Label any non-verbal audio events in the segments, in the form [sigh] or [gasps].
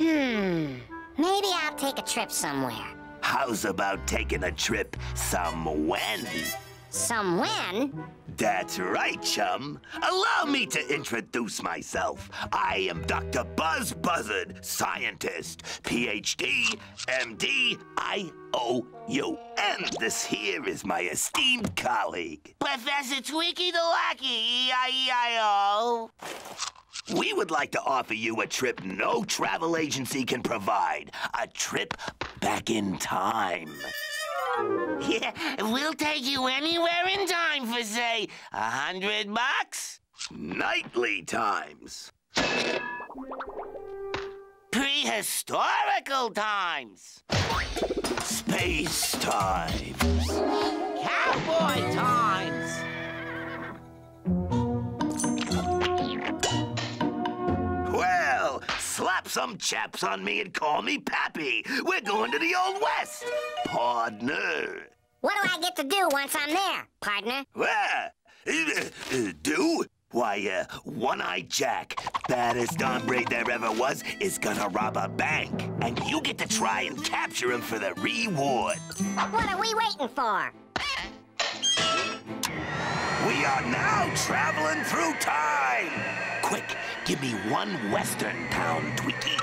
Hmm. Maybe I'll take a trip somewhere. How's about taking a trip somewhen? Some when? That's right, chum. Allow me to introduce myself. I am Dr. Buzz Buzzard, scientist, PhD, MD, I-O-U. And this here is my esteemed colleague. Professor Tweaky the Wacky, E-I-E-I-O. We would like to offer you a trip no travel agency can provide. A trip back in time. Yeah, [laughs] we'll take you anywhere in time for, say, a hundred bucks? Nightly times. Prehistorical times. Space times. Cowboy times. Slap some chaps on me and call me Pappy. We're going to the Old West. Partner. What do I get to do once I'm there, partner? Where? Uh, uh, do? Why, uh, One-Eye Jack, baddest hombre there ever was, is gonna rob a bank. And you get to try and capture him for the reward. What are we waiting for? We are now traveling through time. Give me one western town, Tweaky.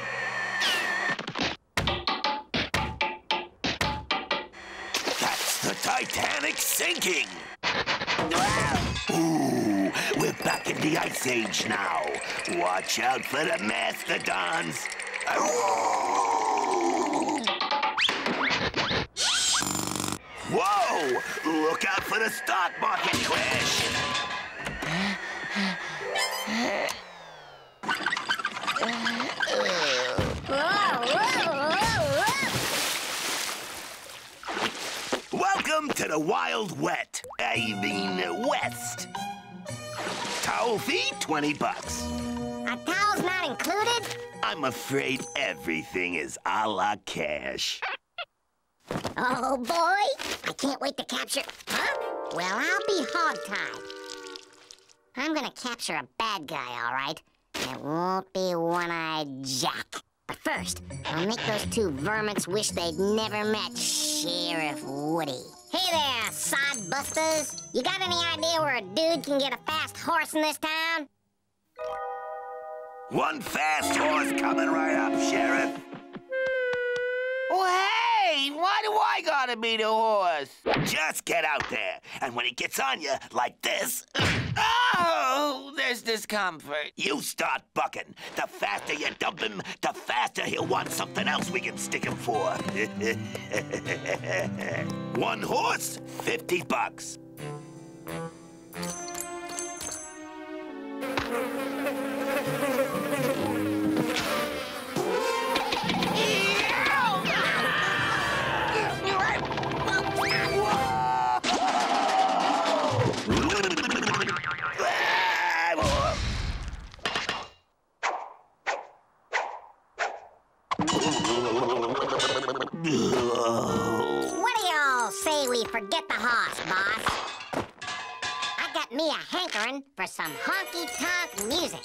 That's the Titanic sinking. Ooh, we're back in the Ice Age now. Watch out for the mastodons. Whoa! Look out for the stock market crash. Welcome to the Wild Wet. I mean, West. Towel fee, 20 bucks. A towel's not included? I'm afraid everything is a la cash. Oh, boy. I can't wait to capture... Huh? Well, I'll be hog-tied. I'm gonna capture a bad guy, all right? It won't be One-Eyed Jack. But first, I'll make those two vermins wish they'd never met Sheriff Woody. Hey there, sod busters. You got any idea where a dude can get a fast horse in this town? One fast horse coming right up, Sheriff. Well, hey, why do I gotta be the horse? Just get out there, and when he gets on you like this, uh, Oh, there's discomfort. you start bucking. The faster you dump him, the faster he'll want something else we can stick him for. [laughs] One horse, 50 bucks. Forget the hoss, boss? I got me a hankering for some honky-tonk music.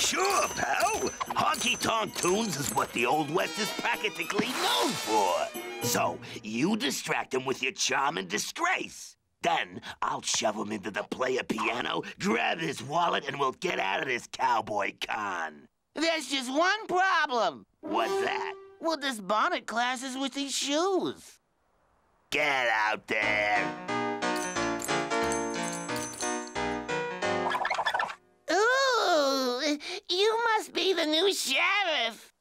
Sure, pal. Honky tonk tunes is what the Old West is practically known for. So, you distract him with your charm and disgrace. Then, I'll shove him into the player piano, grab his wallet, and we'll get out of this cowboy con. There's just one problem. What's that? Well, this bonnet clashes with these shoes. Get out there. Ooh, you must be the new sheriff.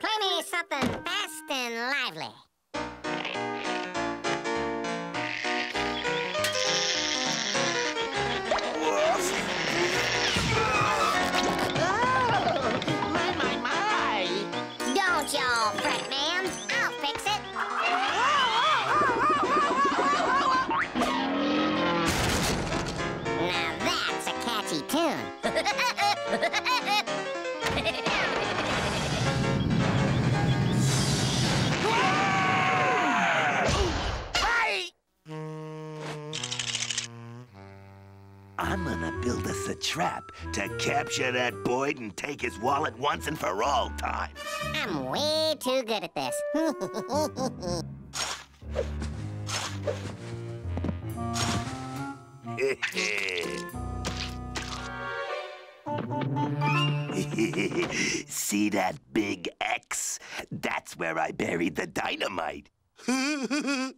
Play me something fast and lively. Trap to capture that Boyd and take his wallet once and for all time. I'm way too good at this. [laughs] See that big X? That's where I buried the dynamite. [laughs] and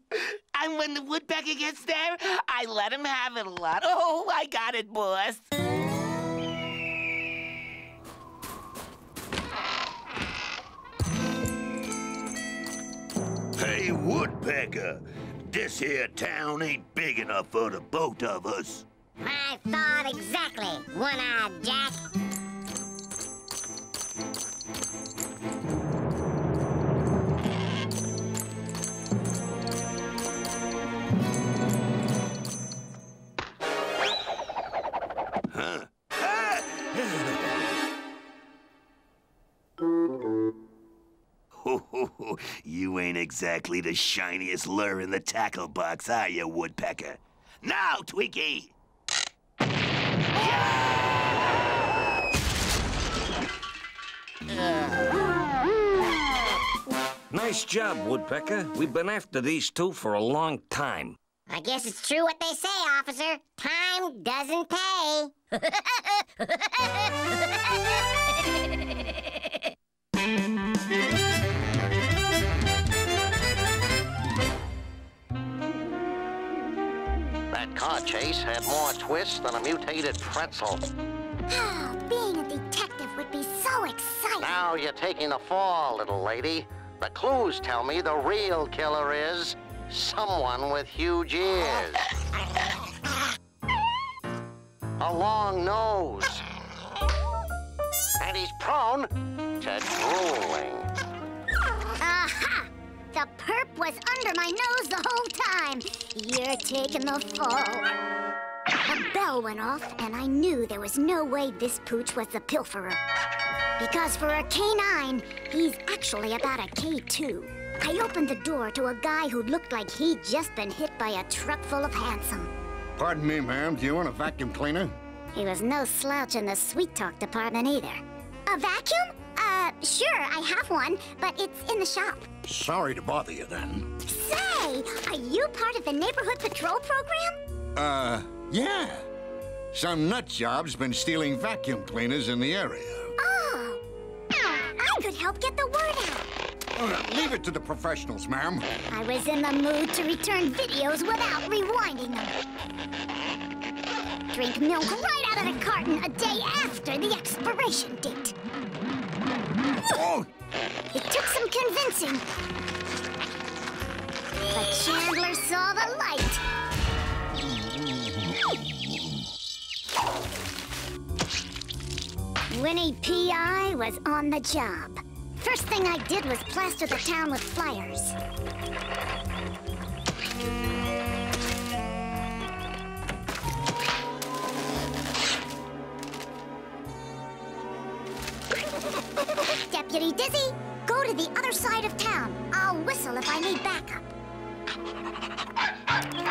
when the woodpecker gets there, I let him have it a lot. Oh, I got it, boss. Woodpecker, this here town ain't big enough for the both of us. I thought exactly, One-Eyed Jack. Exactly the shiniest lure in the tackle box, are you, Woodpecker? Now, Twinkie! Nice job, Woodpecker. We've been after these two for a long time. I guess it's true what they say, officer. Time doesn't pay. [laughs] car chase had more twists than a mutated pretzel. Ah, being a detective would be so exciting. Now you're taking the fall, little lady. The clues tell me the real killer is someone with huge ears. A long nose. And he's prone to drooling. The perp was under my nose the whole time. You're taking the fall. A bell went off, and I knew there was no way this pooch was the pilferer. Because for a K9, he's actually about a K2. I opened the door to a guy who looked like he'd just been hit by a truck full of handsome. Pardon me, ma'am. Do you want a vacuum cleaner? He was no slouch in the sweet talk department either. A vacuum? Uh, sure, I have one, but it's in the shop. Sorry to bother you then. Say, are you part of the neighborhood patrol program? Uh, yeah. Some nut job's been stealing vacuum cleaners in the area. Oh, I could help get the word out. Uh, leave it to the professionals, ma'am. I was in the mood to return videos without rewinding them. Drink milk right out of the carton a day after the expiration date. Oh, It took some convincing. But Chandler saw the light. Winnie P.I. was on the job. First thing I did was plaster the town with flyers. Deputy Dizzy, go to the other side of town. I'll whistle if I need backup.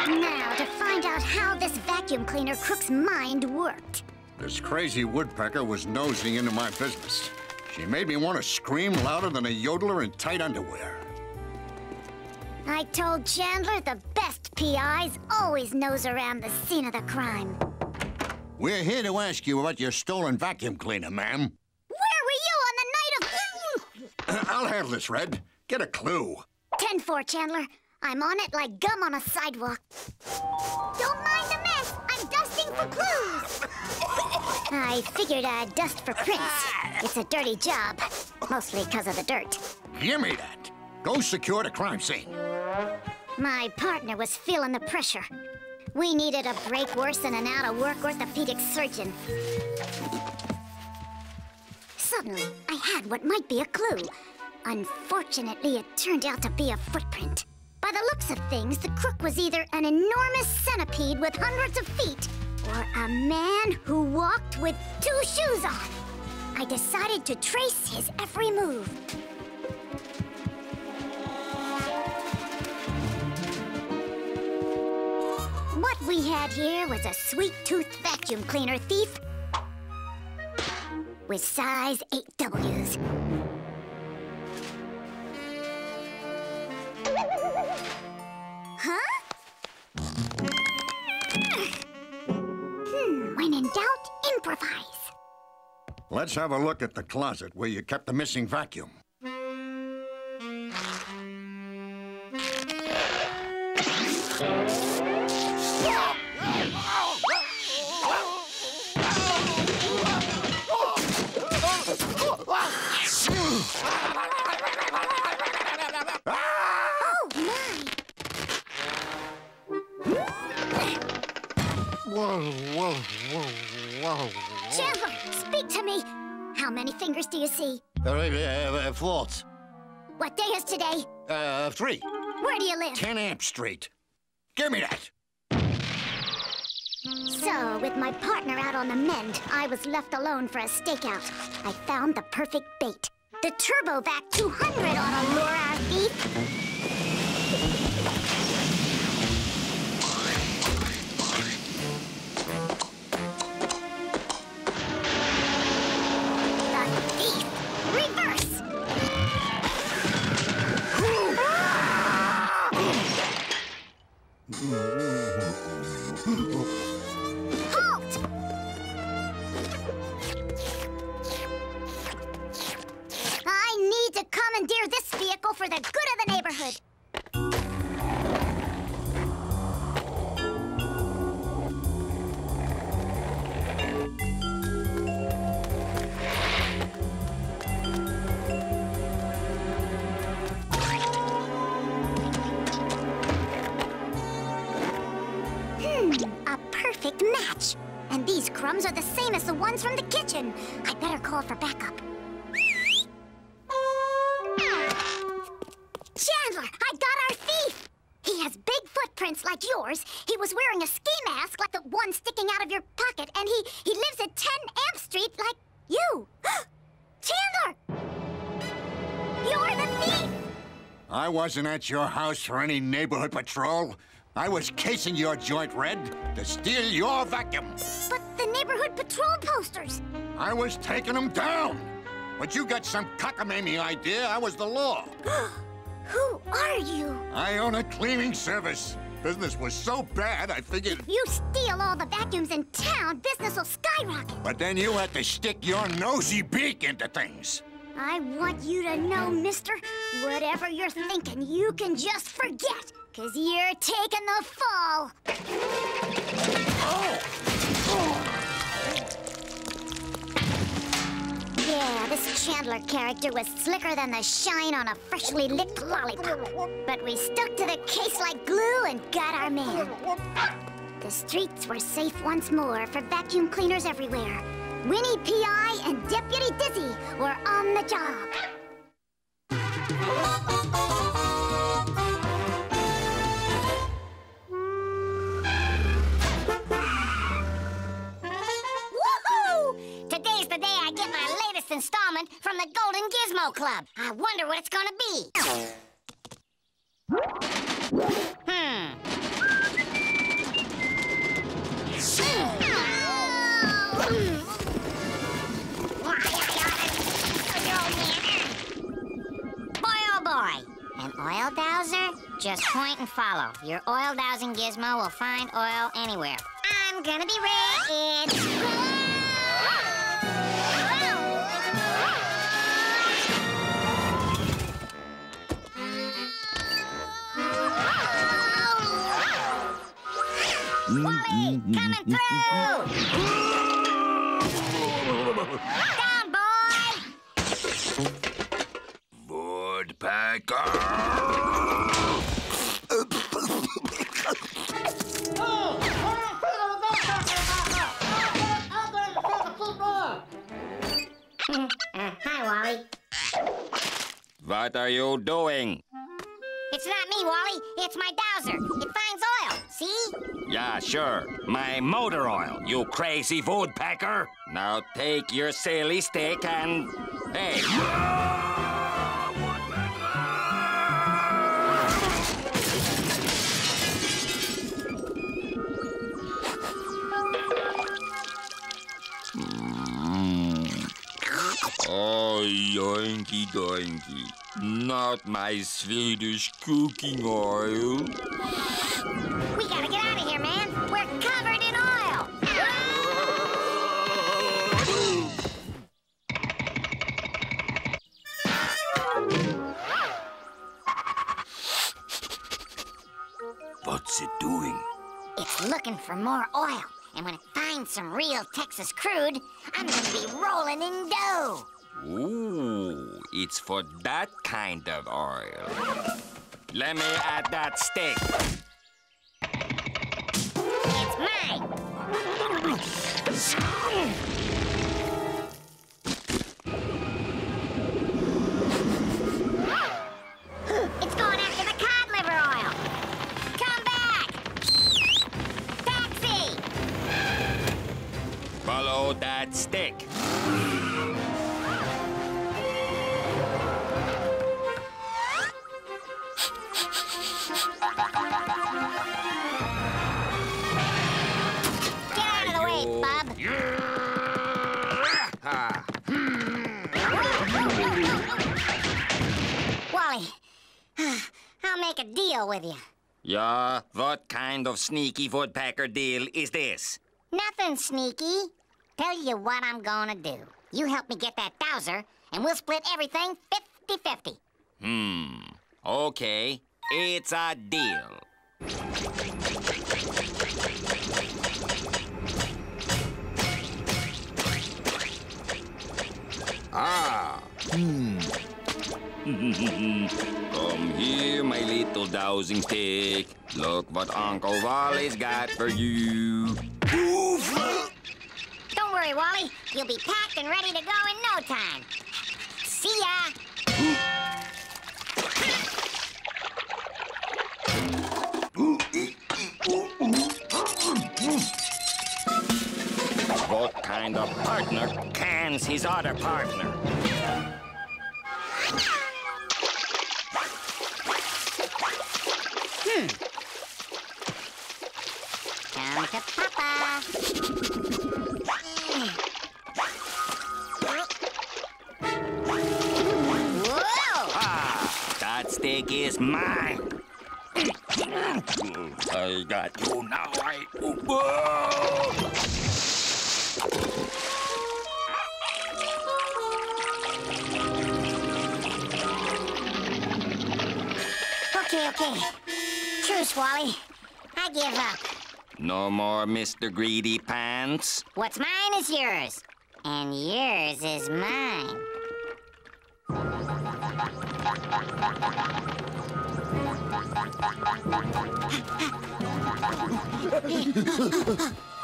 Now, to find out how this vacuum cleaner crook's mind worked. this crazy woodpecker was nosing into my business. She made me want to scream louder than a yodeler in tight underwear. I told Chandler the best PIs always nose around the scene of the crime. We're here to ask you about your stolen vacuum cleaner, ma'am. Where were you on the night of... [clears throat] I'll handle this, Red. Get a clue. 10-4, Chandler. I'm on it like gum on a sidewalk. Don't mind the mess. I'm dusting for clues. [laughs] I figured I'd dust for prints. It's a dirty job, mostly because of the dirt. Give me that. Go secure the crime scene. My partner was feeling the pressure. We needed a break worse than an out-of-work orthopedic surgeon. I had what might be a clue. Unfortunately, it turned out to be a footprint. By the looks of things, the crook was either an enormous centipede with hundreds of feet, or a man who walked with two shoes on. I decided to trace his every move. What we had here was a sweet-toothed vacuum cleaner thief with size 8Ws. Huh? Hmm, when in doubt, improvise. Let's have a look at the closet where you kept the missing vacuum. Whoa, whoa, whoa, whoa. Chandler, speak to me! How many fingers do you see? Uh, uh, fourth. What day is today? Uh, three. Where do you live? 10 Amp Street. Give me that. So, with my partner out on the mend, I was left alone for a stakeout. I found the perfect bait. The TurboVac 200 ought to lure our thief. Uhum. I wasn't at your house for any neighborhood patrol. I was casing your joint red to steal your vacuum. But the neighborhood patrol posters. I was taking them down. But you got some cockamamie idea I was the law. [gasps] Who are you? I own a cleaning service. Business was so bad, I figured. You steal all the vacuums in town, business will skyrocket. But then you had to stick your nosy beak into things. I want you to know, mister, whatever you're thinking, you can just forget, because you're taking the fall. Yeah, this Chandler character was slicker than the shine on a freshly licked lollipop. But we stuck to the case like glue and got our man. The streets were safe once more for vacuum cleaners everywhere. Winnie P.I. and Deputy Dizzy were on the job. Woohoo! Today's the day I get my latest installment from the Golden Gizmo Club. I wonder what it's gonna be. Follow. Your oil dowsing gizmo will find oil anywhere. I'm gonna be rich. Mm, Wally, mm, mm, coming through! Down, boy! Uh, What are you doing? It's not me, Wally. It's my dowser. It finds oil. See? Yeah, sure. My motor oil, you crazy woodpecker. Now take your silly stick and... Hey! Yoinky doinky. Not my Swedish cooking oil. We gotta get out of here, man. We're covered in oil. What's it doing? It's looking for more oil. And when it finds some real Texas crude, I'm gonna be rolling in dough. Ooh, it's for that kind of oil. Let me add that stick. It's mine. It's going after the cod liver oil. Come back. Taxi. Follow that stick. Make a deal with you. yeah, what kind of sneaky woodpecker deal is this? Nothing sneaky. Tell you what I'm gonna do. You help me get that dowser, and we'll split everything 50-50. Hmm, okay, it's a deal. Ah. Hmm. Come here, my little dowsing stick. Look what Uncle Wally's got for you. Don't worry, Wally. You'll be packed and ready to go in no time. See ya. What kind of partner cans his other partner? [laughs] Come to Papa. Whoa! That stick is mine. I got you now. I. Okay, okay. Truce, Wally. I give up. No more Mr. Greedy Pants. What's mine is yours, and yours is mine. [laughs]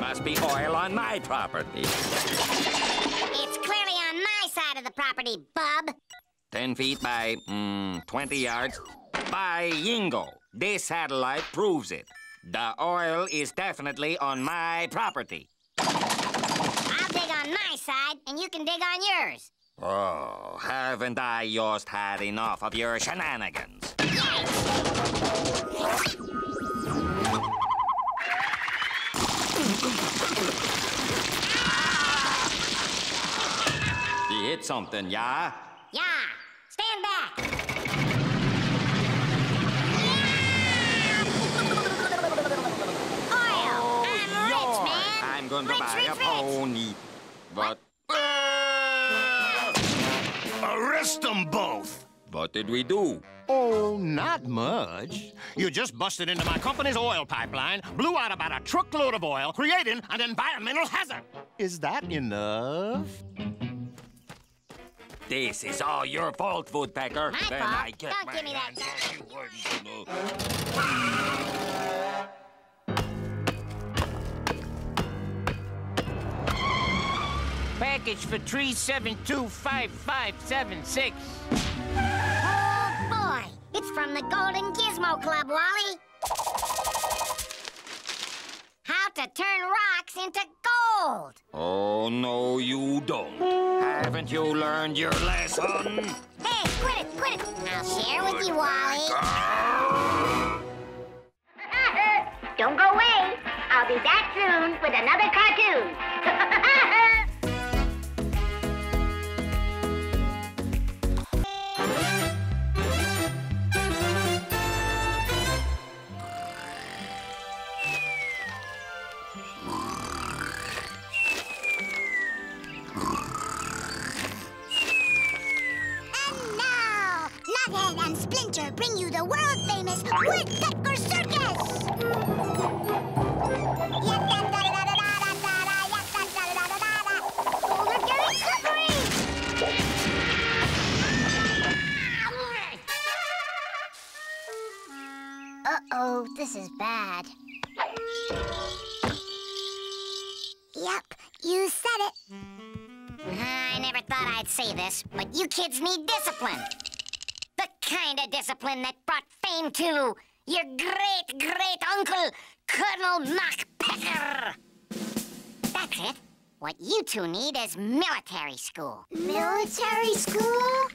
must be oil on my property. It's clearly on my side of the property, bub. Ten feet by mm, 20 yards. By Yingo. This satellite proves it. The oil is definitely on my property. I'll dig on my side, and you can dig on yours. Oh, haven't I just had enough of your shenanigans? Hit something, yeah? Yeah, stand back. Oil! I'm rich, man. I'm going to Rich, buy rich, a rich. pony. But. Ah! Arrest them both! What did we do? Oh, not much. You just busted into my company's oil pipeline, blew out about a truckload of oil, creating an environmental hazard. Is that enough? This is all your fault, Woodpecker. My then fault? I get Don't my give me that. hands on you and, Package for 3725576. Oh, boy. It's from the Golden Gizmo Club, Wally. How to turn rocks into gold. Oh, no, you don't. Haven't you learned your lesson? Hey, quit it, quit it. I'll share with you, Wally. [laughs] Don't go away. I'll be back soon with another cartoon. [laughs] bring you the world-famous Woodpecker Circus! Oh! Uh-oh, this is bad. Yep, you said it. I never thought I'd say this, but you kids need discipline. The kind of discipline that brought fame to your great great uncle, Colonel Mac Pecker. That's it. What you two need is military school. Military school?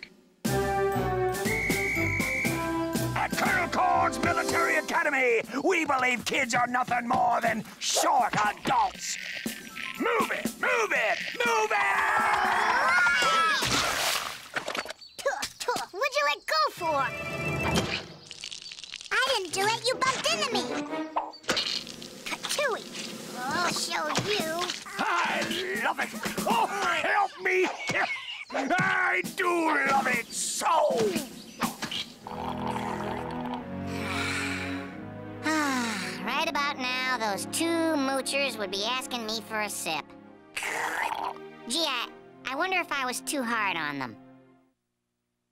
At Colonel Corn's Military Academy, we believe kids are nothing more than short adults. Move it, move it, move it! What'd you let go for? I didn't do it. You bumped into me. Chewie, I'll show you. I love it. Oh, help me! I do love it so! [sighs] Ah, right about now, those two moochers would be asking me for a sip. Gee, I, I wonder if I was too hard on them.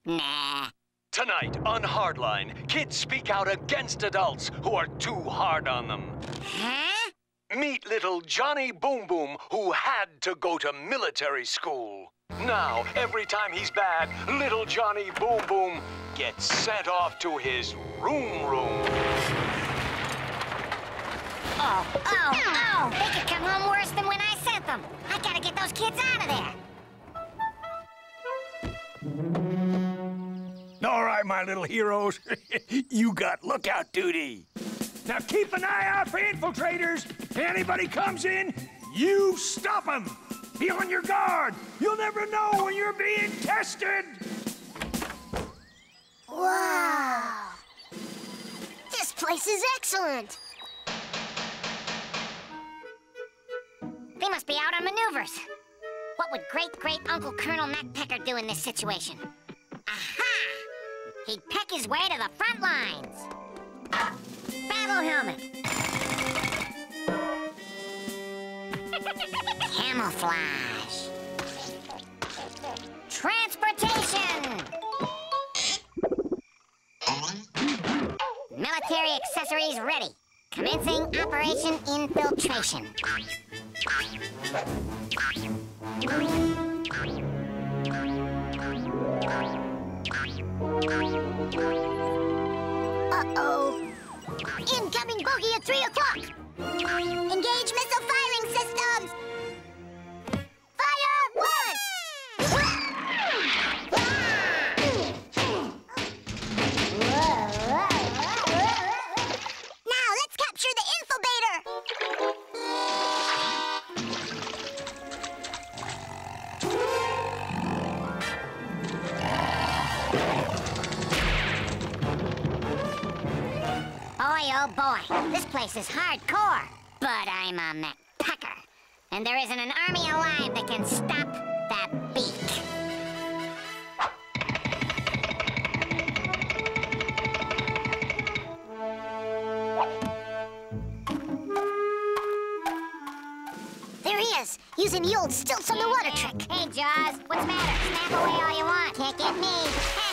Nah. Tonight on Hardline, kids speak out against adults who are too hard on them. Huh? Meet little Johnny Boom Boom, who had to go to military school. Now, every time he's bad, little Johnny Boom Boom gets sent off to his room room. Oh, oh, oh! They could come home worse than when I sent them. I gotta get those kids out of there. All right, my little heroes. [laughs] you got lookout duty. Now keep an eye out for infiltrators. If anybody comes in, you stop them. Be on your guard. You'll never know when you're being tested. Wow! This place is excellent. They must be out on maneuvers. What would great great Uncle Colonel Mac Pecker do in this situation? Aha! He'd peck his way to the front lines. Battle helmet. [laughs] Camouflage. Transportation. Military accessories ready. Commencing Operation Infiltration. Uh-oh. Incoming bogey at 3 o'clock. Engage missile firing systems. This place is hardcore. But I'm a McPecker, and there isn't an army alive that can stop that beak. There he is, using the old stilts on the water trick. Hey, Jaws, what's the matter? Snap away all you want. Can't get me.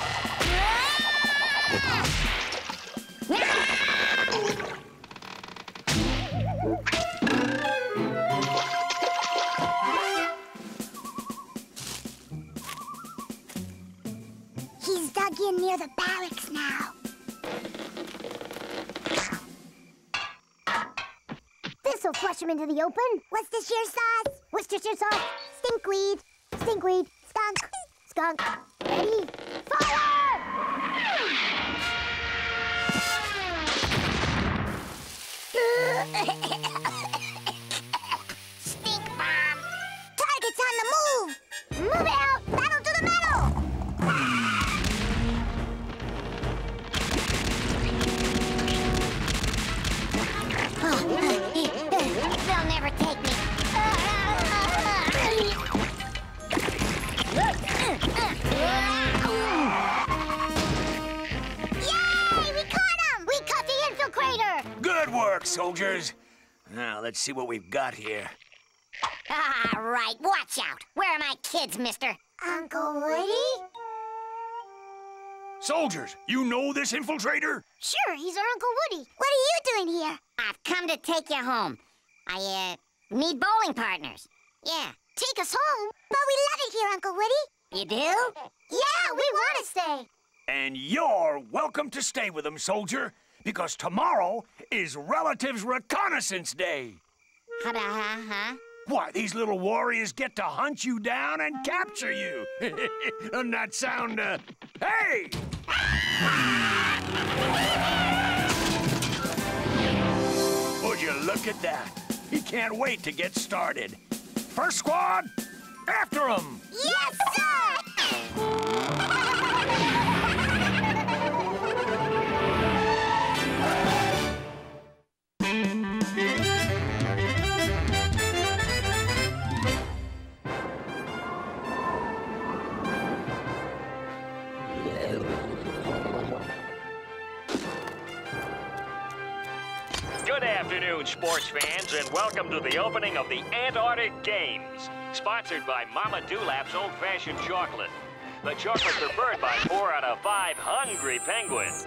the open. Worcestershire sauce. Worcestershire sauce. Stinkweed. Stinkweed. Skunk. Skunk. Ready? See what we've got here. Ah, right. Watch out. Where are my kids, mister? Uncle Woody? Soldiers, you know this infiltrator? Sure, he's our Uncle Woody. What are you doing here? I've come to take you home. I, uh, need bowling partners. Yeah. Take us home? But we love it here, Uncle Woody. You do? Yeah, we want to stay. And you're welcome to stay with them, soldier, because tomorrow is Relatives Reconnaissance Day. Why, these little warriors get to hunt you down and capture you. [laughs] Doesn't that sound, uh... Hey! Would you look at that? He can't wait to get started. First squad, after him! Yes, sir! Afternoon, sports fans, and welcome to the opening of the Antarctic Games, sponsored by Mama Dewlap's Old Fashioned Chocolate. The chocolate preferred by four out of five hungry penguins.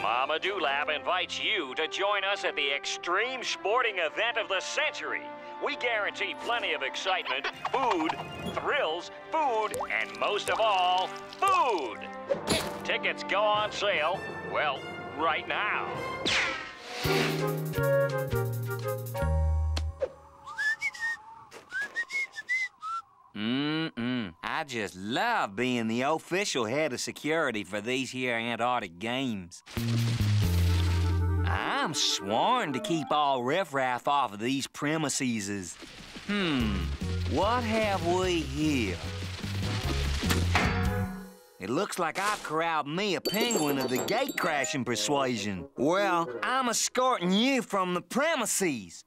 Mama Dewlap invites you to join us at the extreme sporting event of the century. We guarantee plenty of excitement, food, thrills, food, and most of all, food. Tickets go on sale, well, right now. Mm-mm. I just love being the official head of security for these here Antarctic Games. I'm sworn to keep all riffraff off of these premises. Hmm, what have we here? It looks like I've corralled me a penguin of the gate crashing persuasion. Well, I'm escorting you from the premises.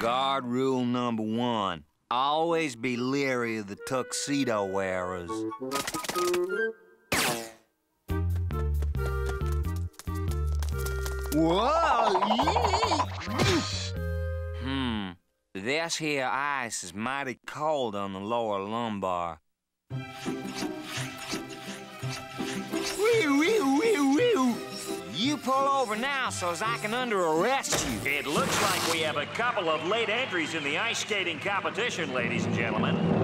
Guard rule number one. Always be leery of the tuxedo wearers. Whoa! This here ice is mighty cold on the lower lumbar. Wee, wee, wee, wee. You pull over now so as I can under arrest you. It looks like we have a couple of late entries in the ice skating competition, ladies and gentlemen.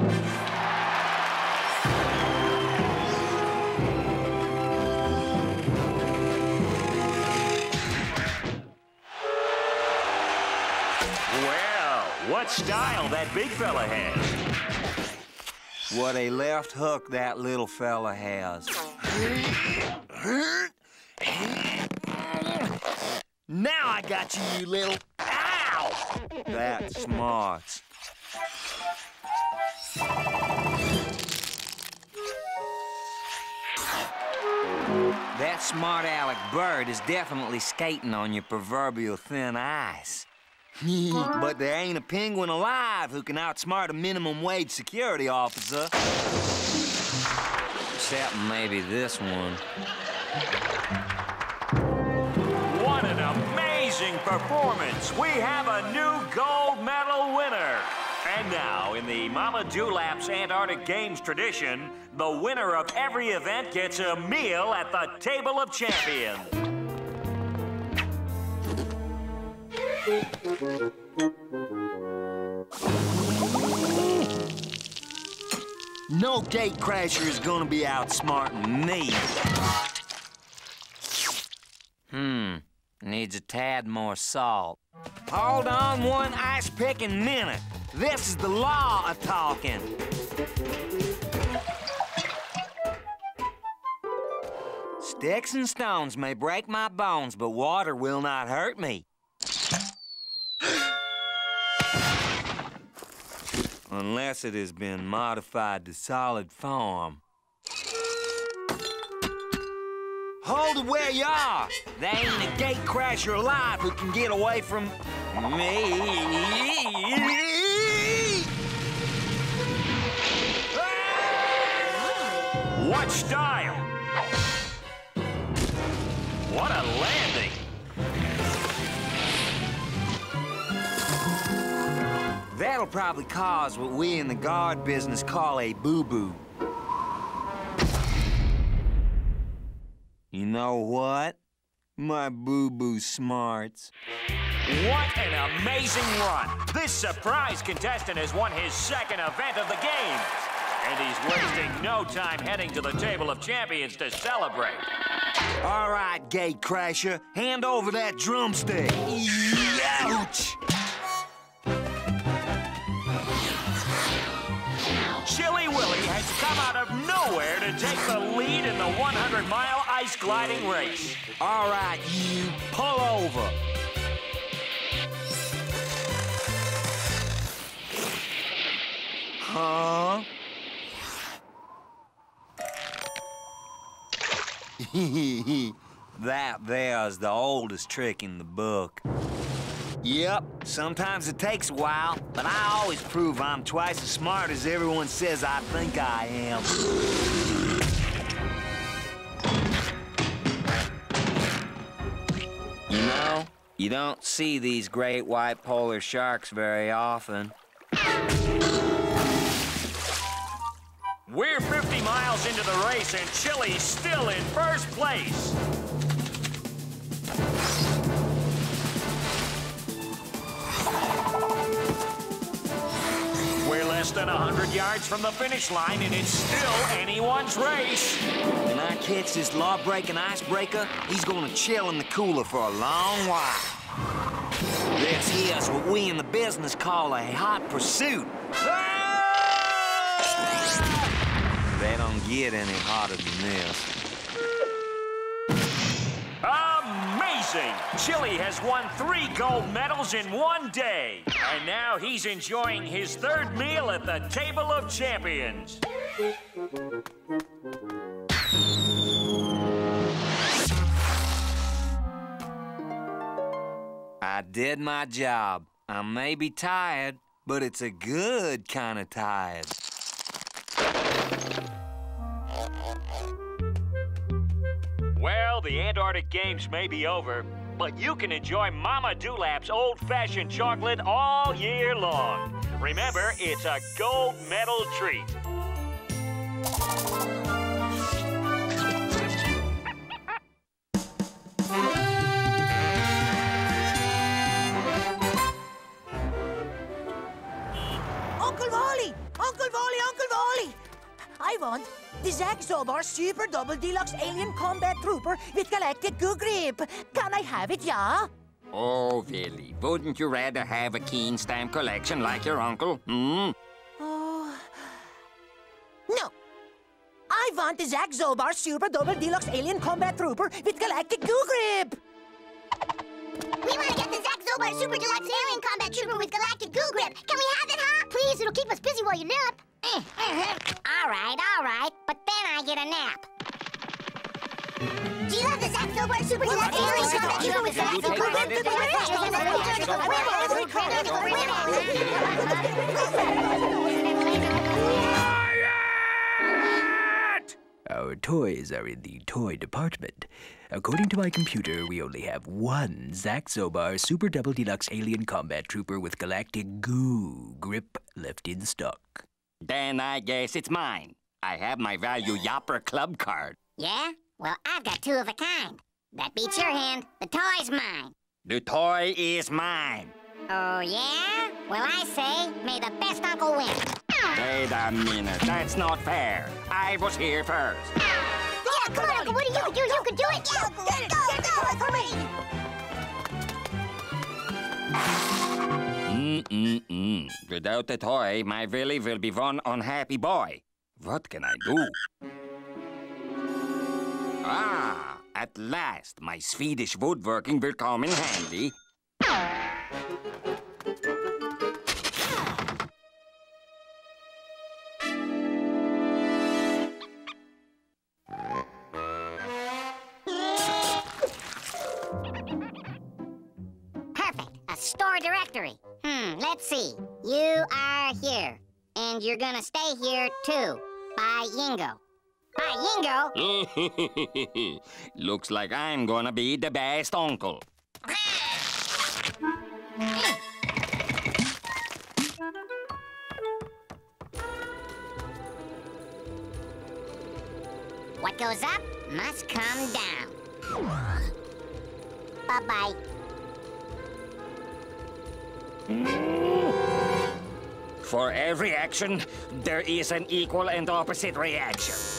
What style that big fella has. What a left hook that little fella has. Now I got you, you little... Ow! That's smart. That smart aleck bird is definitely skating on your proverbial thin ice. But there ain't a penguin alive who can outsmart a minimum wage security officer. Except maybe this one. What an amazing performance! We have a new gold medal winner! And now, in the Mama Dewlap's Antarctic Games tradition, the winner of every event gets a meal at the table of champions. No gate crasher is gonna be outsmarting me. Hmm, needs a tad more salt. Hold on one ice-picking minute. This is the law of talking. Sticks and stones may break my bones, but water will not hurt me. Unless it has been modified to solid form. Hold it where you are! There ain't a gate crasher alive who can get away from me. What style? What a landing! That'll probably cause what we in the guard business call a boo-boo. You know what? My boo-boo smarts. What an amazing run! This surprise contestant has won his second event of the game. And he's wasting no time heading to the table of champions to celebrate. All right, gate crasher, hand over that drumstick. Ouch! Come out of nowhere to take the lead in the 100-mile ice gliding race. All right, you, pull over. Huh? [laughs] that there's the oldest trick in the book. Yep, sometimes it takes a while, but I always prove I'm twice as smart as everyone says I think I am. You know, you don't see these great white polar sharks very often. We're 50 miles into the race and Chilly's still in first place. Less than 100 yards from the finish line and it's still anyone's race. When I catch this law-breaking icebreaker, he's gonna chill in the cooler for a long while. This here's what we in the business call a hot pursuit. They don't get any hotter than this. Amazing! Chilly has won three gold medals in one day. And now he's enjoying his third meal at the table of champions. I did my job. I may be tired, but it's a good kind of tired. Well, the Antarctic Games may be over, but you can enjoy Mama Dewlap's old-fashioned chocolate all year long. Remember, it's a gold medal treat. Uncle Wally! Uncle Wally, Uncle Wally! I want the Zack Zobar Super Double Deluxe Alien Combat Trooper with Galactic Goo Grip. Can I have it, yeah? Oh, Willie, wouldn't you rather have a keen stamp collection like your uncle? Hmm? Oh. No. I want the Zack Zobar Super Double Deluxe Alien Combat Trooper with Galactic Goo Grip. We want to get the Zack Zobar Super Deluxe Alien Combat Trooper with Galactic Goo Grip. Can we have it, huh? Please, it'll keep us busy while you nap. Eh, [laughs] all right, all right, but then I get a nap. Do you have the Zack Zobar Super Deluxe Alien Combat Trooper with Galactic Goo Grip? Our toys are in the toy department. According to my computer, we only have one Zack Zobar Super Double Deluxe Alien Combat Trooper with Galactic Goo Grip left in stock. Then I guess it's mine. I have my value Yopper Club card. Yeah? Well, I've got two of a kind. That beats your hand. The toy's mine. The toy is mine. Oh, yeah? Well, I say, may the best uncle win. Wait a minute. That's not fair. I was here first. Yeah, come on, Uncle Woody, you can do it, you can do it! Yeah, Uncle, get it, go, go, for me! Mm-mm-mm. Without the toy, my Willy will be one unhappy boy. What can I do? Ah, at last, my Swedish woodworking will come in handy. Store directory. Hmm, let's see. You are here. And you're gonna stay here, too. By Yingo. By Yingo? [laughs] Looks like I'm gonna be the best uncle. What goes up must come down. Bye-bye. For every action, there is an equal and opposite reaction.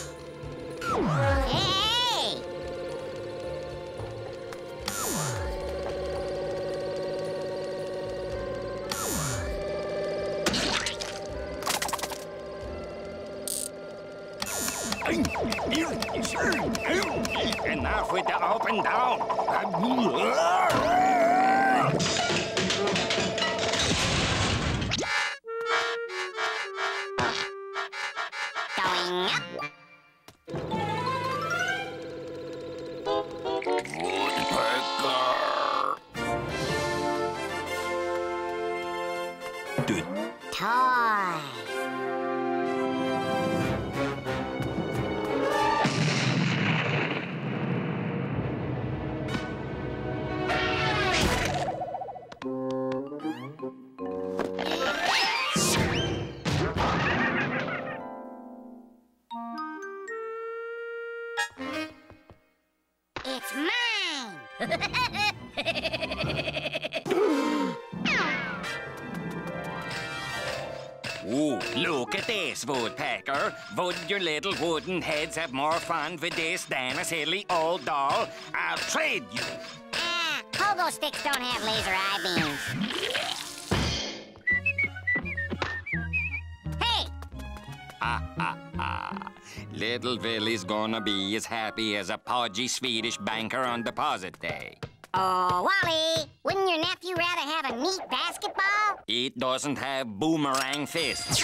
Wouldn't your little wooden heads have more fun with this than a silly old doll? I'll trade you. ah, pogo sticks don't have laser eye beams. Hey! Ah, ah, ah. Little Willy's gonna be as happy as a podgy Swedish banker on deposit day. Oh, Wally, wouldn't your nephew rather have a neat basketball? It doesn't have boomerang fists.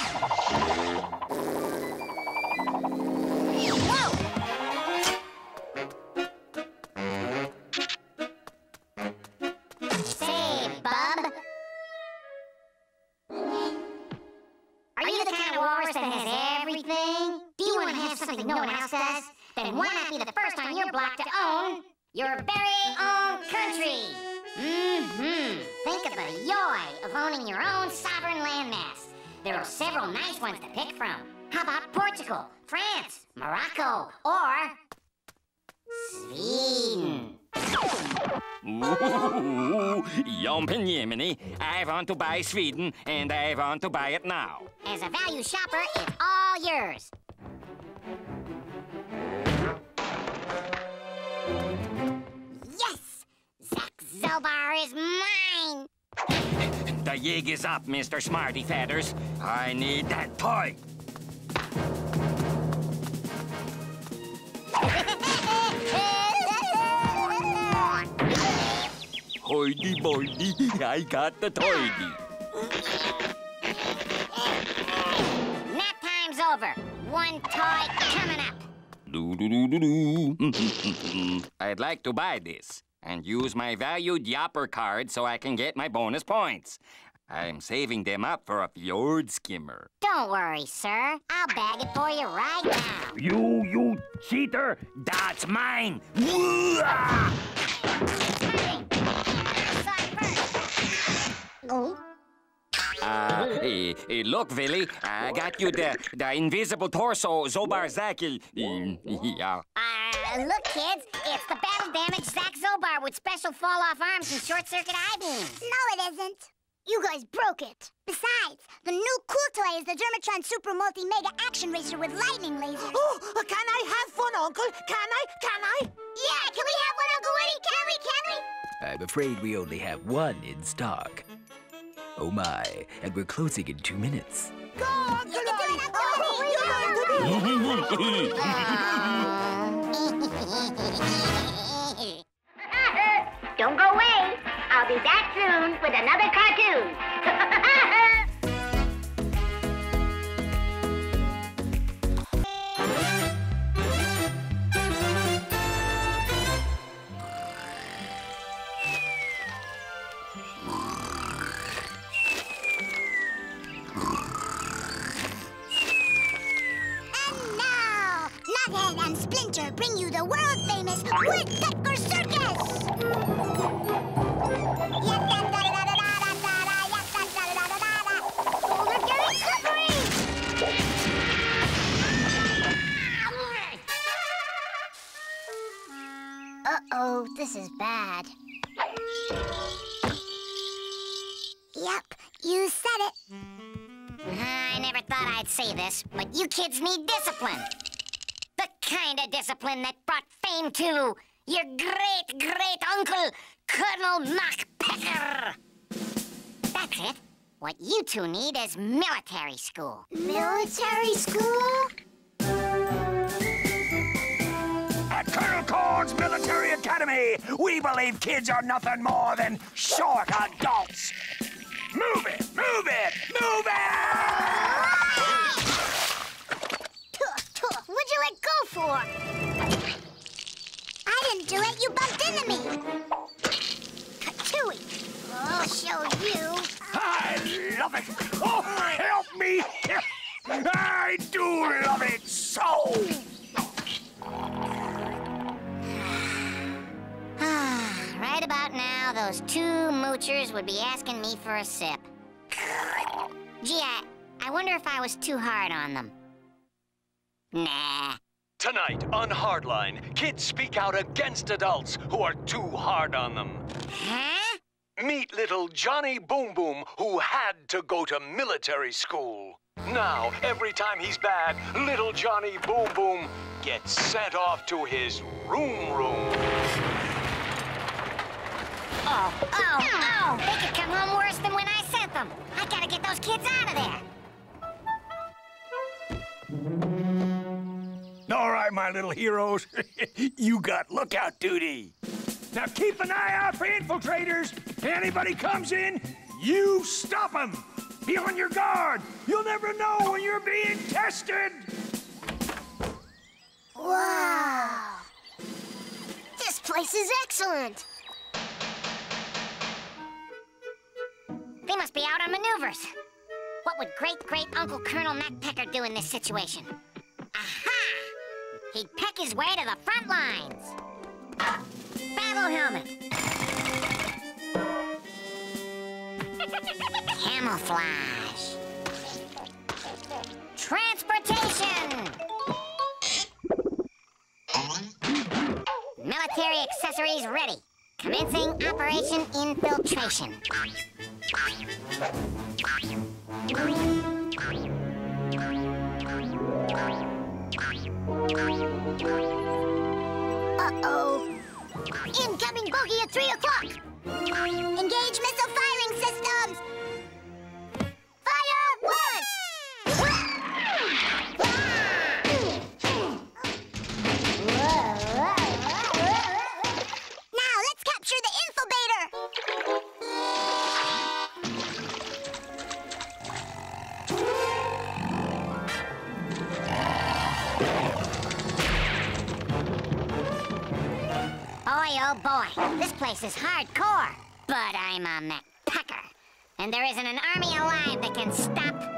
Walrus that has everything? Do you want to have something no one else does? Then why not be the first on your block to own your very own country? Mm-hmm. Think of the joy of owning your own sovereign landmass. There are several nice ones to pick from. How about Portugal, France, Morocco, or Sweden? Ooh, Jiminy. I want to buy Sweden, and I want to buy it now. As a value shopper, it's all yours. Yes! Zack Zobar is mine! The yig is up, Mr. Smarty Feathers. I need that toy. [laughs] Hoity boity, I got the toy. Nap time's over. One toy coming up. Do do do do do. [laughs] I'd like to buy this and use my valued Yopper card so I can get my bonus points. I'm saving them up for a fjord skimmer. Don't worry, sir. I'll bag it for you right now. You, you cheater! That's mine! Oh? Uh, eh, eh, look, Willy, I got you the, the invisible torso Zobar Zakil. Mm, yeah. Uh, look, kids, it's the battle damaged Zack Zobar with special fall-off arms and short-circuit eye beams. No, it isn't. You guys broke it. Besides, the new cool toy is the Germatron Super Multi Mega Action Racer with lightning lasers. Oh, can I have fun, Uncle? Can I? Can I? Yeah, can we have one, Uncle Woody? Can we? Can we? I'm afraid we only have one in stock. Oh my, and we're closing in two minutes. Go, [laughs] Don't go away. I'll be back soon with another cartoon. Kids need discipline. The kind of discipline that brought fame to your great great uncle, Colonel Mac Pecker. That's it. What you two need is military school. Military school? At Colonel Corn's Military Academy, we believe kids are nothing more than short adults. Move it! Move it! Move it! What'd you let go for? I didn't do it. You bumped into me. Chewie, I'll show you. I love it! Oh, help me! I do love it so! [sighs] right about now, those two moochers would be asking me for a sip. Gee, I, I wonder if I was too hard on them. Nah. Tonight on Hardline, kids speak out against adults who are too hard on them. Huh? Meet little Johnny Boom Boom, who had to go to military school. Now, every time he's bad, little Johnny Boom Boom gets sent off to his room room. Oh, oh, oh! They could come home worse than when I sent them. I gotta get those kids out of there. All right, my little heroes. [laughs] you got lookout duty. Now keep an eye out for infiltrators. If Anybody comes in, you stop them. Be on your guard. You'll never know when you're being tested. Wow. This place is excellent. They must be out on maneuvers. What would great great Uncle Colonel Mac Pecker do in this situation? Aha! He'd peck his way to the front lines. Battle helmet. Camouflage. Transportation. Military accessories ready. Commencing Operation Infiltration. Uh-oh. Incoming bogey at 3 o'clock. Engage missile firing systems. Boy, this place is hardcore. But I'm a MacPecker, and there isn't an army alive that can stop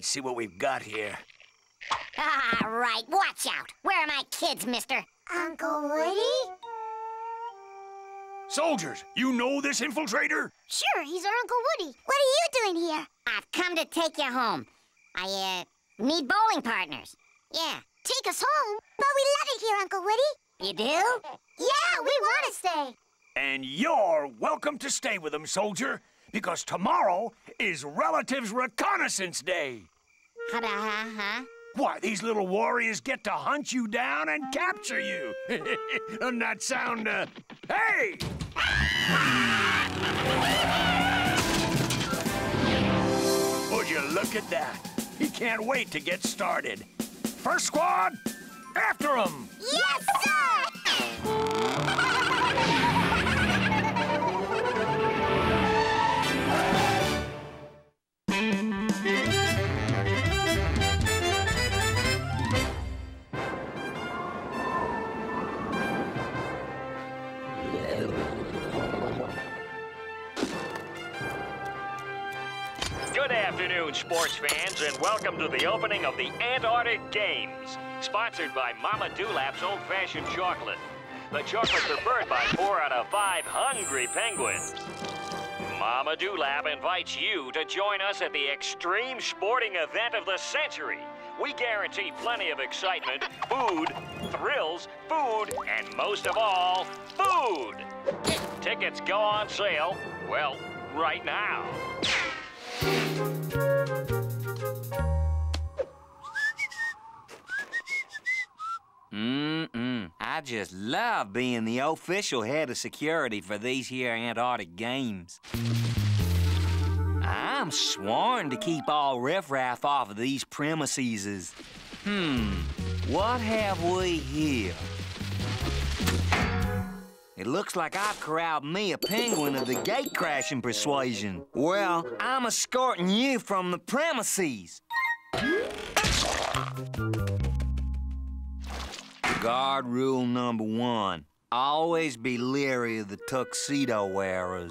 let's see what we've got here. Ah, right. Watch out. Where are my kids, mister? Uncle Woody? Soldiers, you know this infiltrator? Sure, he's our Uncle Woody. What are you doing here? I've come to take you home. I, uh, need bowling partners. Yeah. Take us home? But we love it here, Uncle Woody. You do? [laughs] Yeah, we want to stay. And you're welcome to stay with them, soldier, because tomorrow is Relatives Reconnaissance Day. Huh? Why, these little warriors get to hunt you down and capture you. [laughs] Doesn't that sound, uh... Hey! Would you look at that? He can't wait to get started. First squad, after him! Yes, sir! [laughs] afternoon, sports fans, and welcome to the opening of the Antarctic Games, sponsored by Mama Dewlap's Old Fashioned Chocolate. The chocolate's are preferred by four out of five hungry penguins. Mama Dewlap invites you to join us at the extreme sporting event of the century. We guarantee plenty of excitement, food, thrills, food, and most of all, food. Tickets go on sale, well, right now. Mm-mm. I just love being the official head of security for these here Antarctic Games. I'm sworn to keep all riffraff off of these premises. Hmm, what have we here? It looks like I've corralled me a penguin of the gate crashing persuasion. Well, I'm escorting you from the premises. Guard rule number one. Always be leery of the tuxedo wearers.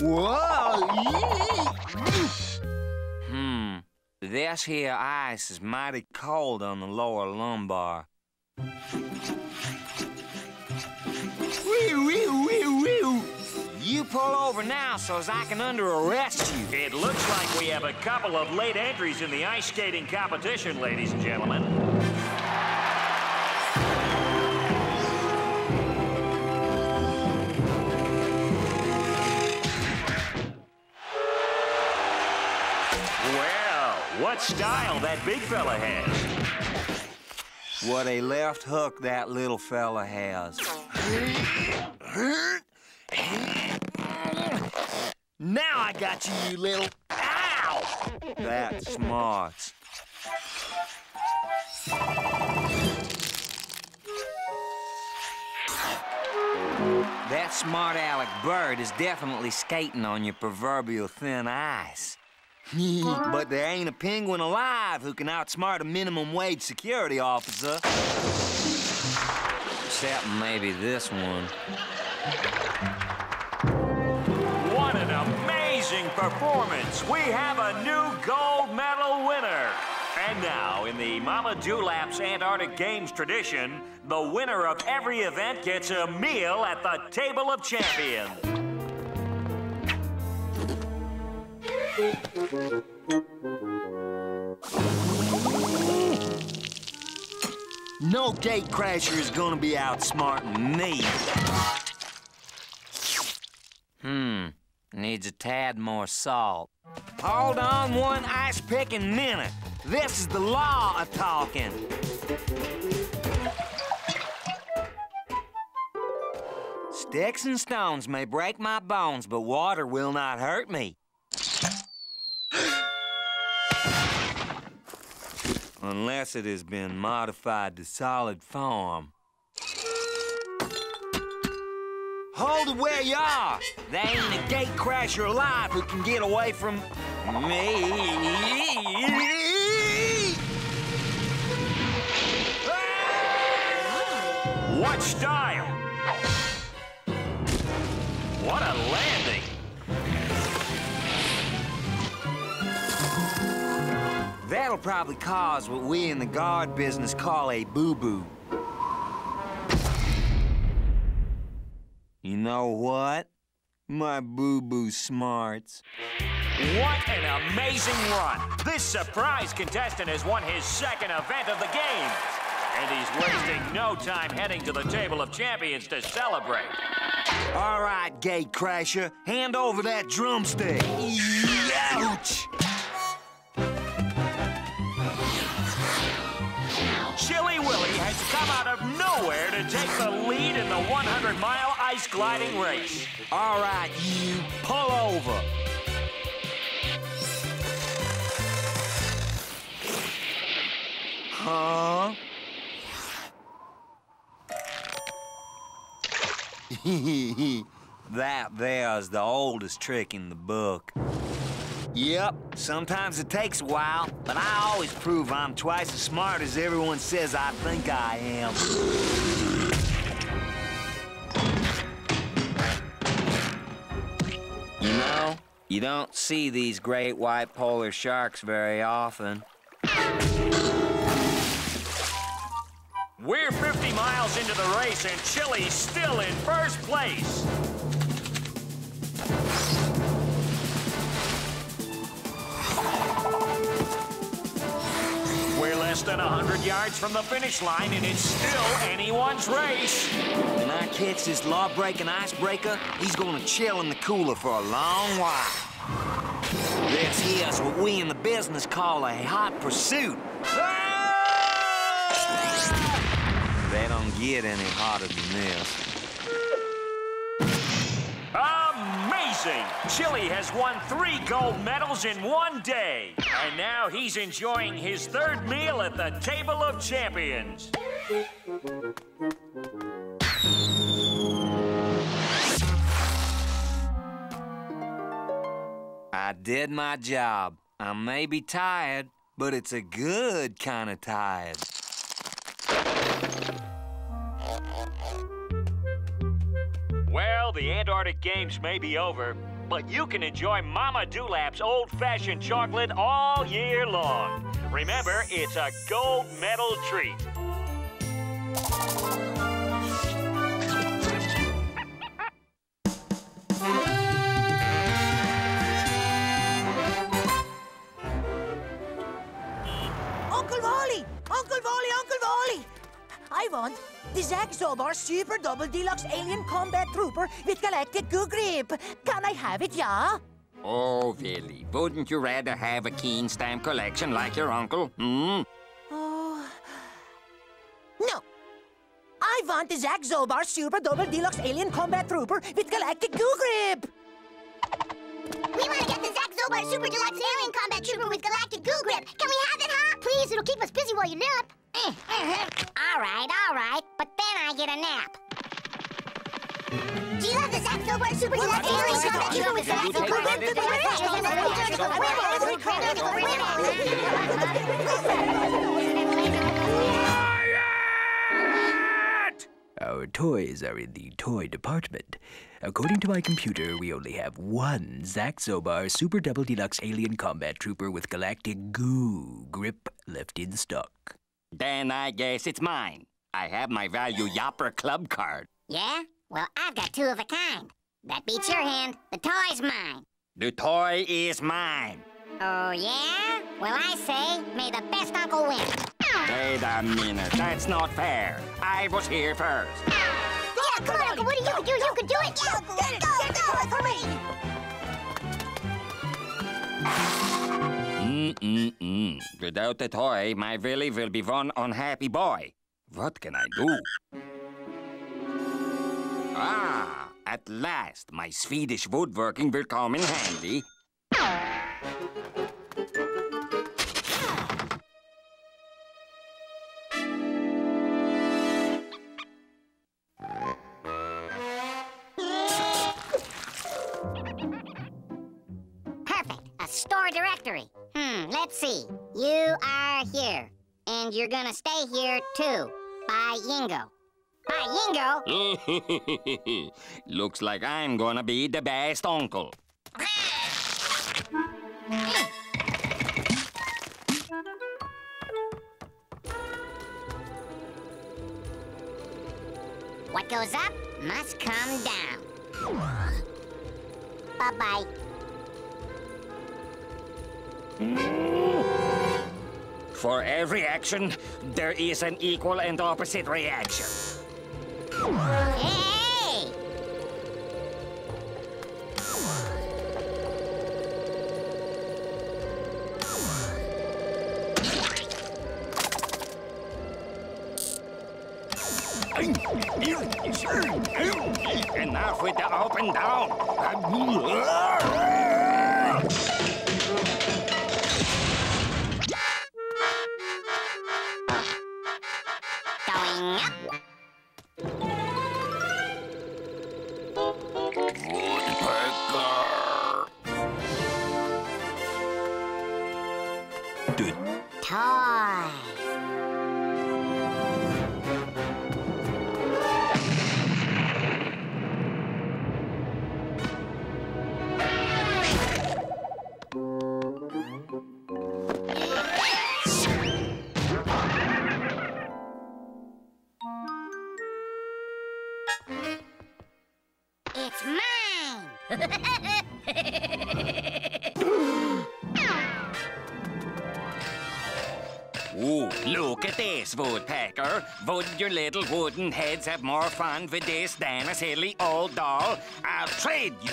Whoa! This here ice is mighty cold on the lower lumbar. Wee, wee, wee, wee. You pull over now so as I can under arrest you. It looks like we have a couple of late entries in the ice skating competition, ladies and gentlemen. Style that big fella has. What a left hook that little fella has. Now I got you, you little... Ow! That's smart. That smart Alec bird is definitely skating on your proverbial thin ice. But there ain't a penguin alive who can outsmart a minimum wage security officer. Except maybe this one. What an amazing performance! We have a new gold medal winner! And now, in the Mama Dewlap's Antarctic Games tradition, the winner of every event gets a meal at the Table of Champions. No gatecrasher is gonna be outsmarting me. Hmm, needs a tad more salt. Hold on one ice-picking minute. This is the law of talking. Sticks and stones may break my bones, but water will not hurt me. Unless it has been modified to solid form. Hold it where you are! There ain't a gatecrasher alive who can get away from me. What style! What a landing! That'll probably cause what we in the guard business call a boo-boo. You know what? My boo-boo smarts. What an amazing run! This surprise contestant has won his second event of the game. And he's wasting no time heading to the table of champions to celebrate. All right, gatecrasher, hand over that drumstick. Ouch! Chilly Willy has come out of nowhere to take the lead in the 100-mile ice gliding race. All right, you, pull over. Huh? [laughs] that there's the oldest trick in the book. Yep, sometimes it takes a while, but I always prove I'm twice as smart as everyone says I think I am. You know, you don't see these great white polar sharks very often. We're 50 miles into the race, and Chilly's still in first place. Less than 100 yards from the finish line, and it's still anyone's race. When I catch this law-breaking icebreaker, he's gonna chill in the cooler for a long while. This here's what we in the business call a hot pursuit. Ah! They don't get any hotter than this. Ah! Amazing! Chilly has won three gold medals in one day. And now he's enjoying his third meal at the table of champions. I did my job. I may be tired, but it's a good kind of tired. Well, the Antarctic Games may be over, but you can enjoy Mama Dewlap's old-fashioned chocolate all year long. Remember, it's a gold medal treat. Zack Zobar Super Double Deluxe Alien Combat Trooper with Galactic Goo Grip. Can I have it, yeah? Oh, Willie, wouldn't you rather have a keen stamp collection like your uncle? Hmm? Oh. No. I want the Zack Zobar Super Double Deluxe Alien Combat Trooper with Galactic Goo Grip. We want to get the Zack Zobar Super Deluxe Alien Combat Trooper with Galactic Goo Grip. Can we have it, huh? Please, it'll keep us busy while you nap. [laughs] All right, all right, but then I get a nap. Do you have the Zack Zobar Super Deluxe Alien Combat Trooper with Galactic Our toys are in the toy department. According to my computer, we only have one Zack Zobar Super Double Deluxe Alien Combat Trooper with Galactic Goo Grip left in stock. Then I guess it's mine. I have my Value Yopper Club card. Yeah? Well, I've got two of a kind. That beats your hand. The toy's mine. The toy is mine. Oh, yeah? Well, I say, may the best uncle win. Wait a minute. That's not fair. I was here first. Yeah, come on, Uncle Woody, you can do it, you can do it! Yeah, Uncle, get it, go, get go, it for me! Mm-mm-mm. Without the toy, my Willy will be one unhappy boy. What can I do? Ah, at last, my Swedish woodworking will come in handy. And you're gonna stay here too. Bye, Yingo. Bye, Yingo? [laughs] Looks like I'm gonna be the best uncle. What goes up must come down. Bye-bye. For every action, there is an equal and opposite reaction. Would your little wooden heads have more fun with this than a silly old doll? I'll trade you.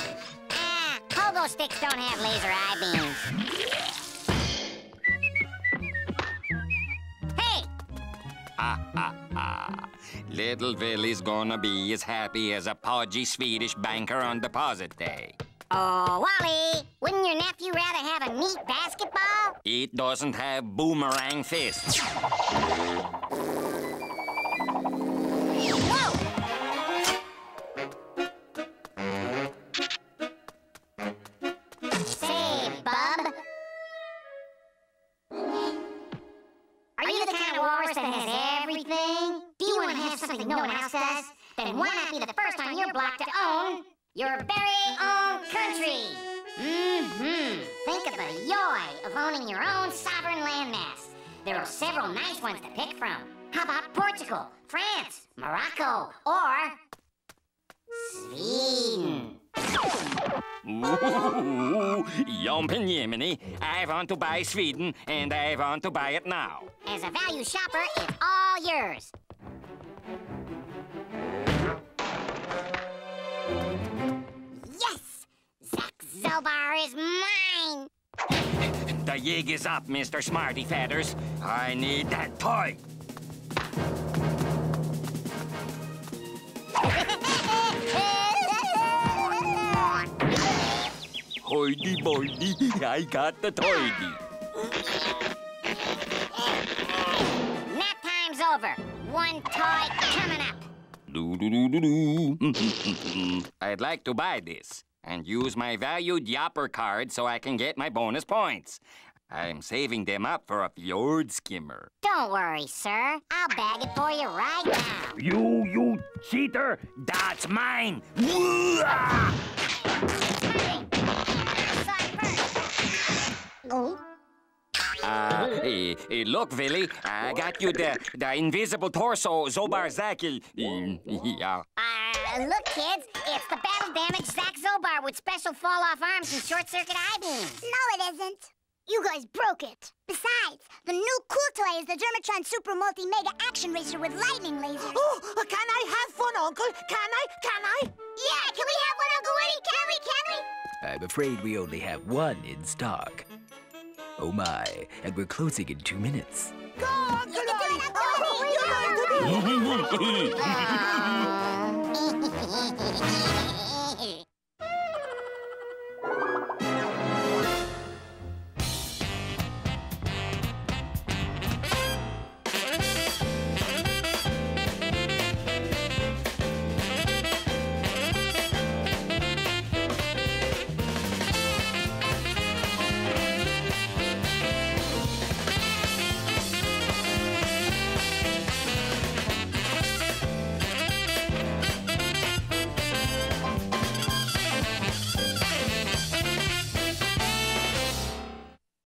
ah, pogo sticks don't have laser eye beams. Hey! Ah, ah, ah. Little Willy's gonna be as happy as a podgy Swedish banker on deposit day. Oh, Wally, wouldn't your nephew rather have a neat basketball? It doesn't have boomerang fists. Your very own country? Mm-hmm. Think of the joy of owning your own sovereign landmass. There are several nice ones to pick from. How about Portugal, France, Morocco, or Sweden? Ooh, Jumpin' Jiminy. I want to buy Sweden, and I want to buy it now. As a value shopper, it's all yours. Zobar is mine! [laughs] The yig is up, Mr. Smarty Feathers. I need that toy. Hoity boity, I got the toy. Nap time's over. One toy coming up. [laughs] I'd like to buy this and use my valued Yopper card so I can get my bonus points. I'm saving them up for a fjord skimmer. Don't worry, sir. I'll bag it for you right now. You, you cheater! That's mine! Oh? Uh, eh, eh, look, Willy, I got you the, the invisible torso Zobar Zakil. Mm, yeah. Uh, look, kids, it's the battle damaged Zack Zobar with special fall-off arms and short-circuit eye beams. No, it isn't. You guys broke it. Besides, the new cool toy is the Germatron Super Multi Mega Action Racer with lightning lasers. Oh, can I have fun, Uncle? Can I? Can I? Yeah, can we have one, Uncle Woody? Can we? Can we? I'm afraid we only have one in stock. Oh my, and we're closing in two minutes. Go, Uncle Ollie! Oh, you're going to be...